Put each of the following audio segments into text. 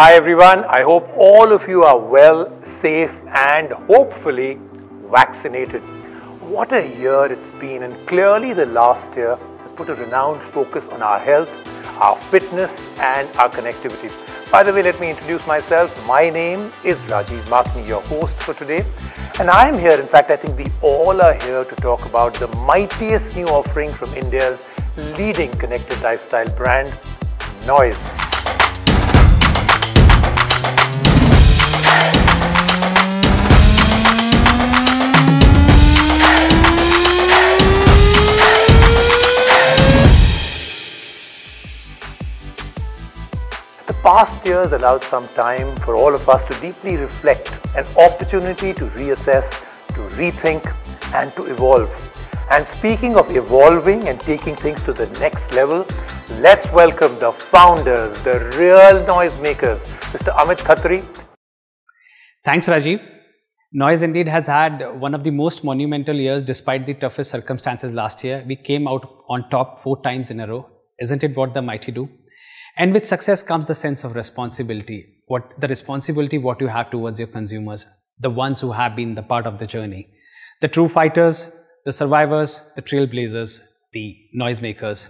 Hi everyone, I hope all of you are well, safe and hopefully vaccinated. What a year it's been and clearly the last year has put a renowned focus on our health, our fitness and our connectivity. By the way, let me introduce myself. My name is Rajiv Makhni, your host for today. And I am here, in fact, I think we all are here to talk about the mightiest new offering from India's leading connected lifestyle brand, Noise. Past years allowed some time for all of us to deeply reflect, an opportunity to reassess, to rethink, and to evolve. And speaking of evolving and taking things to the next level, let's welcome the founders, the real noisemakers, Mr. Amit Khatri. Thanks, Rajiv. Noise indeed has had one of the most monumental years despite the toughest circumstances last year. We came out on top four times in a row. Isn't it what the mighty do? And with success comes the sense of responsibility. What the responsibility what you have towards your consumers, the ones who have been the part of the journey, the true fighters, the survivors, the trailblazers, the noisemakers.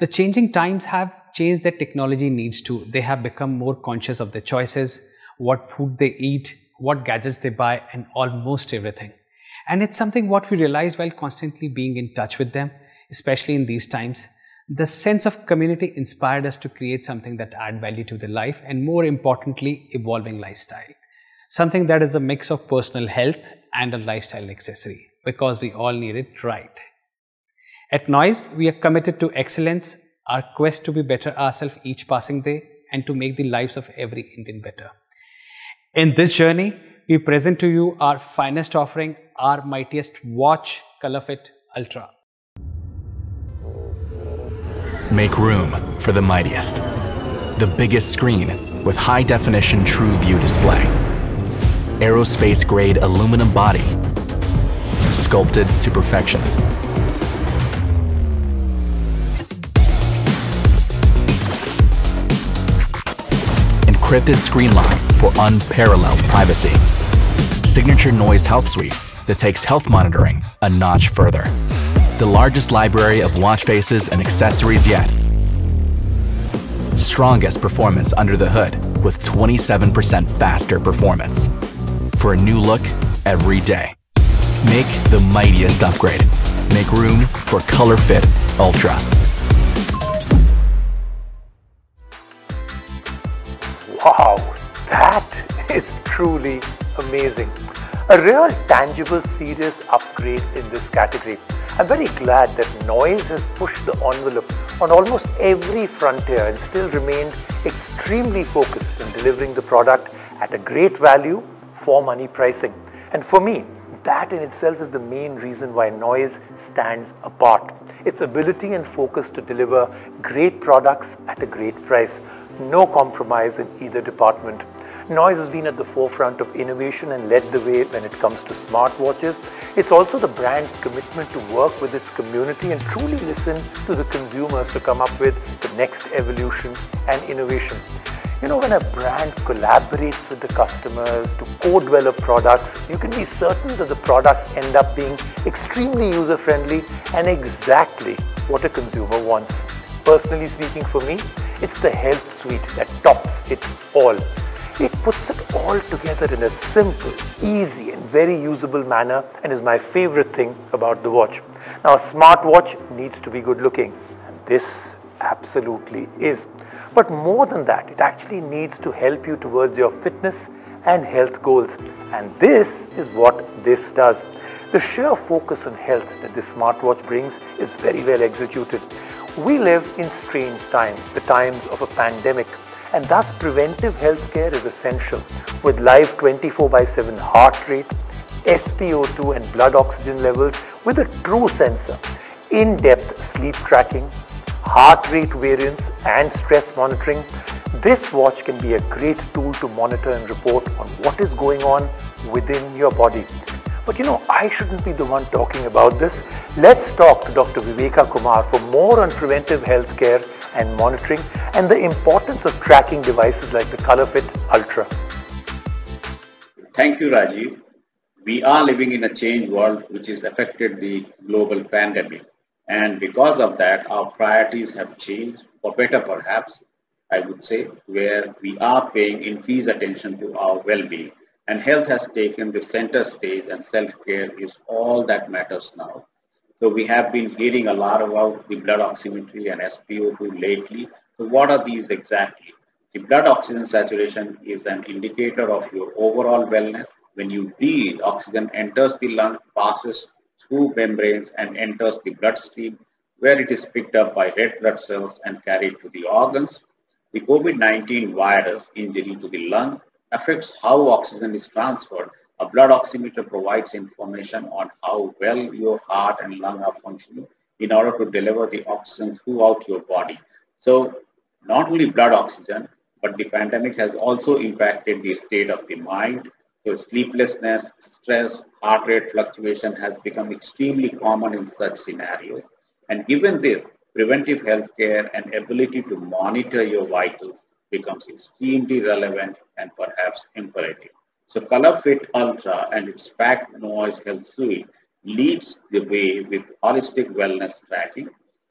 The changing times have changed their technology needs too. They have become more conscious of their choices, what food they eat, what gadgets they buy, and almost everything. And it's something what we realize while constantly being in touch with them, especially in these times. The sense of community inspired us to create something that add value to the life and more importantly, evolving lifestyle. Something that is a mix of personal health and a lifestyle accessory because we all need it right. At Noise, we are committed to excellence, our quest to be better ourselves each passing day and to make the lives of every Indian better. In this journey, we present to you our finest offering, our mightiest watch, ColorFit Ultra. Make room for the mightiest. The biggest screen with high definition TruView display. Aerospace grade aluminum body. Sculpted to perfection. Encrypted screen lock for unparalleled privacy. Signature Noise Health Suite that takes health monitoring a notch further the largest library of watch faces and accessories yet. Strongest performance under the hood with 27% faster performance. For a new look every day. Make the mightiest upgrade. Make room for ColorFit Ultra. Wow, that is truly amazing. A real tangible serious upgrade in this category. I'm very glad that Noise has pushed the envelope on almost every frontier and still remained extremely focused on delivering the product at a great value for money pricing. And for me, that in itself is the main reason why Noise stands apart. Its ability and focus to deliver great products at a great price. No compromise in either department. Noise has been at the forefront of innovation and led the way when it comes to smartwatches. It's also the brand's commitment to work with its community and truly listen to the consumers to come up with the next evolution and innovation. You know, when a brand collaborates with the customers to co-develop products, you can be certain that the products end up being extremely user-friendly and exactly what a consumer wants. Personally speaking for me, it's the health suite that tops it all. It puts it all together in a simple, easy and very usable manner and is my favorite thing about the watch. Now a smartwatch needs to be good looking and this absolutely is. But more than that, it actually needs to help you towards your fitness and health goals. And this is what this does. The sheer focus on health that this smartwatch brings is very well executed. We live in strange times, the times of a pandemic, and thus preventive healthcare is essential with live 24 by 7 heart rate, SpO2 and blood oxygen levels with a true sensor, in-depth sleep tracking, heart rate variance and stress monitoring. This watch can be a great tool to monitor and report on what is going on within your body. But you know, I shouldn't be the one talking about this. Let's talk to Dr. Viveka Kumar for more on preventive health care and monitoring and the importance of tracking devices like the ColorFit Ultra. Thank you, Rajiv. We are living in a changed world which has affected the global pandemic. And because of that, our priorities have changed, for better perhaps, I would say, where we are paying increased attention to our well-being. And health has taken the center stage and self-care is all that matters now. So we have been hearing a lot about the blood oximetry and SpO2 lately. So what are these exactly? The blood oxygen saturation is an indicator of your overall wellness. When you breathe, oxygen enters the lung, passes through membranes and enters the bloodstream where it is picked up by red blood cells and carried to the organs. The COVID-19 virus injury to the lung affects how oxygen is transferred. A blood oximeter provides information on how well your heart and lung are functioning in order to deliver the oxygen throughout your body. So not only blood oxygen, but the pandemic has also impacted the state of the mind. So sleeplessness, stress, heart rate fluctuation has become extremely common in such scenarios. And given this, preventive healthcare and ability to monitor your vitals becomes extremely relevant and perhaps imperative. So ColorFit Ultra and its packed noise health suite leads the way with holistic wellness tracking.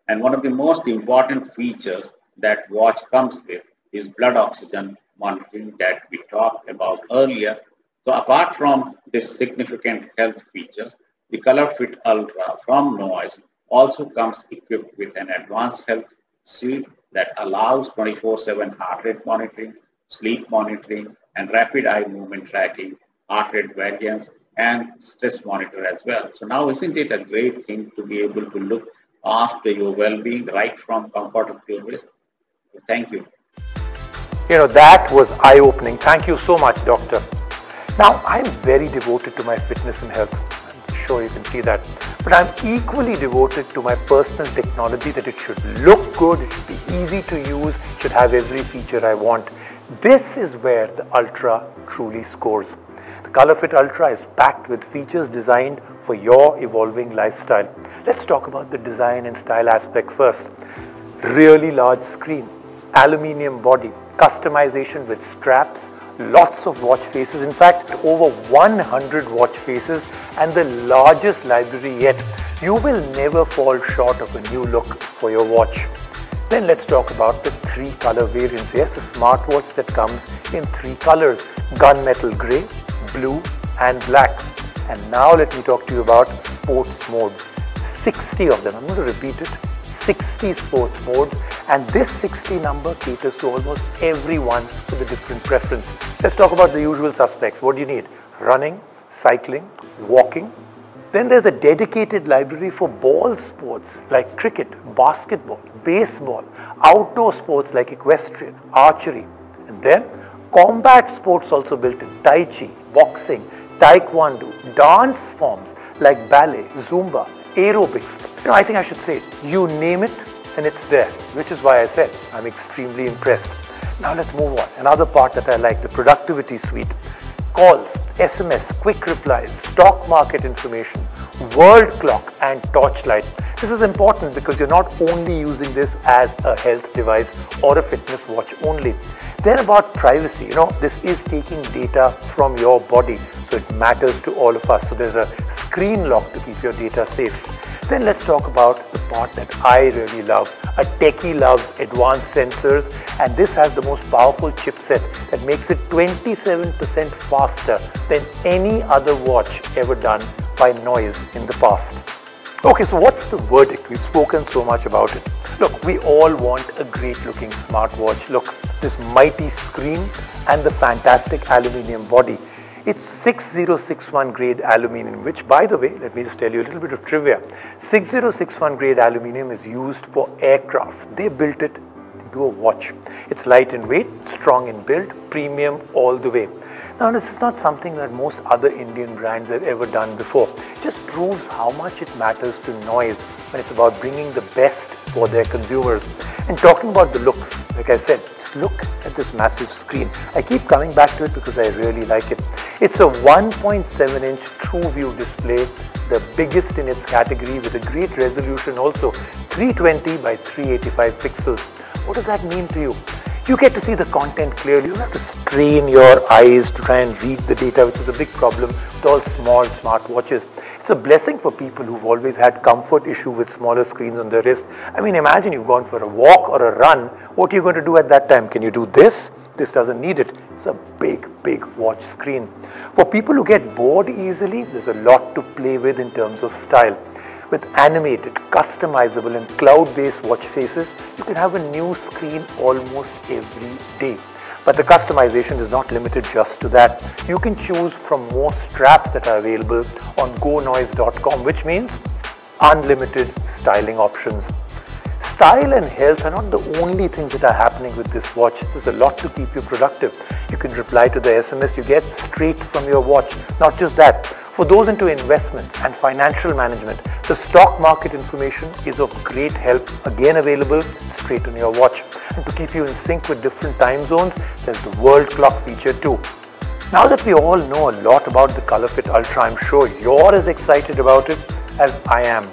And one of the most important features that watch comes with is blood oxygen monitoring that we talked about earlier. So apart from this significant health features, the ColorFit Ultra from Noise also comes equipped with an advanced health suite that allows 24-7 heart rate monitoring, sleep monitoring, and rapid eye movement tracking, heart rate variance, and stress monitor as well. So now isn't it a great thing to be able to look after your well-being right from comfort of your wrist? Thank you. You know, that was eye-opening. Thank you so much, doctor. Now, I'm very devoted to my fitness and health. I'm sure you can see that. But I'm equally devoted to my personal technology that it should look good, it should be easy to use, should have every feature I want. This is where the Ultra truly scores. The ColorFit Ultra is packed with features designed for your evolving lifestyle. Let's talk about the design and style aspect first. Really large screen, aluminium body, customization with straps, lots of watch faces, in fact over 100 watch faces and the largest library yet. You will never fall short of a new look for your watch. Then let's talk about the three color variants. Yes, a smartwatch that comes in three colors, gunmetal gray, blue and black. And now let me talk to you about sports modes. 60 of them. I'm going to repeat it. 60 sports modes and this 60 number caters to almost everyone with a different preference. Let's talk about the usual suspects. What do you need? Running, cycling, walking. Then there's a dedicated library for ball sports like cricket, basketball, baseball, outdoor sports like equestrian, archery. And then combat sports also built in, Tai Chi, boxing, Taekwondo, dance forms like ballet, Zumba, aerobics. You know, I think I should say it. You name it and it's there, which is why I said I'm extremely impressed. Now let's move on. Another part that I like, the productivity suite. Calls, SMS, quick replies, stock market information, world clock and torchlight. This is important because you're not only using this as a health device or a fitness watch only. Then about privacy, you know, this is taking data from your body, so it matters to all of us. So there's a screen lock to keep your data safe. Then let's talk about the part that I really love. A techie loves advanced sensors and this has the most powerful chipset that makes it 27% faster than any other watch ever done by noise in the past. Okay, so what's the verdict? We've spoken so much about it. Look, we all want a great looking smartwatch. Look, this mighty screen and the fantastic aluminium body. It's 6061 grade aluminium, which by the way, let me just tell you a little bit of trivia. 6061 grade aluminium is used for aircraft. They built it into a watch. It's light in weight, strong in build, premium all the way. Now, this is not something that most other Indian brands have ever done before. just proves how much it matters to noise when it's about bringing the best for their consumers. And talking about the looks, like I said, just look at this massive screen. I keep coming back to it because I really like it. It's a 1.7 inch TruView display, the biggest in its category with a great resolution also, 320 by 385 pixels. What does that mean to you? You get to see the content clearly. You don't have to strain your eyes to try and read the data, which is a big problem with all small smartwatches. It's a blessing for people who've always had comfort issue with smaller screens on their wrist. I mean, imagine you've gone for a walk or a run. What are you going to do at that time? Can you do this? This doesn't need it. It's a big, big watch screen. For people who get bored easily, there's a lot to play with in terms of style. With animated, customizable and cloud-based watch faces, you can have a new screen almost every day. But the customization is not limited just to that. You can choose from more straps that are available on gonoise.com, which means unlimited styling options. Style and health are not the only things that are happening with this watch. There's a lot to keep you productive. You can reply to the SMS you get straight from your watch. Not just that, for those into investments and financial management, the stock market information is of great help, again available straight on your watch. And to keep you in sync with different time zones, there's the world clock feature too. Now that we all know a lot about the ColorFit Ultra, I'm sure you're as excited about it as I am.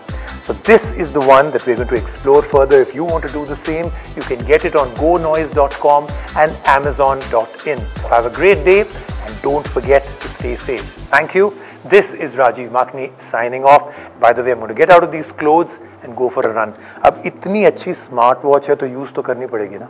So this is the one that we're going to explore further. If you want to do the same, you can get it on gonoise.com and amazon.in. Have a great day and don't forget to stay safe. Thank you. This is Rajiv Makni signing off. By the way, I'm going to get out of these clothes and go for a run. अब इतनी अच्छी smart watch है तो use तो करनी पड़ेगी ना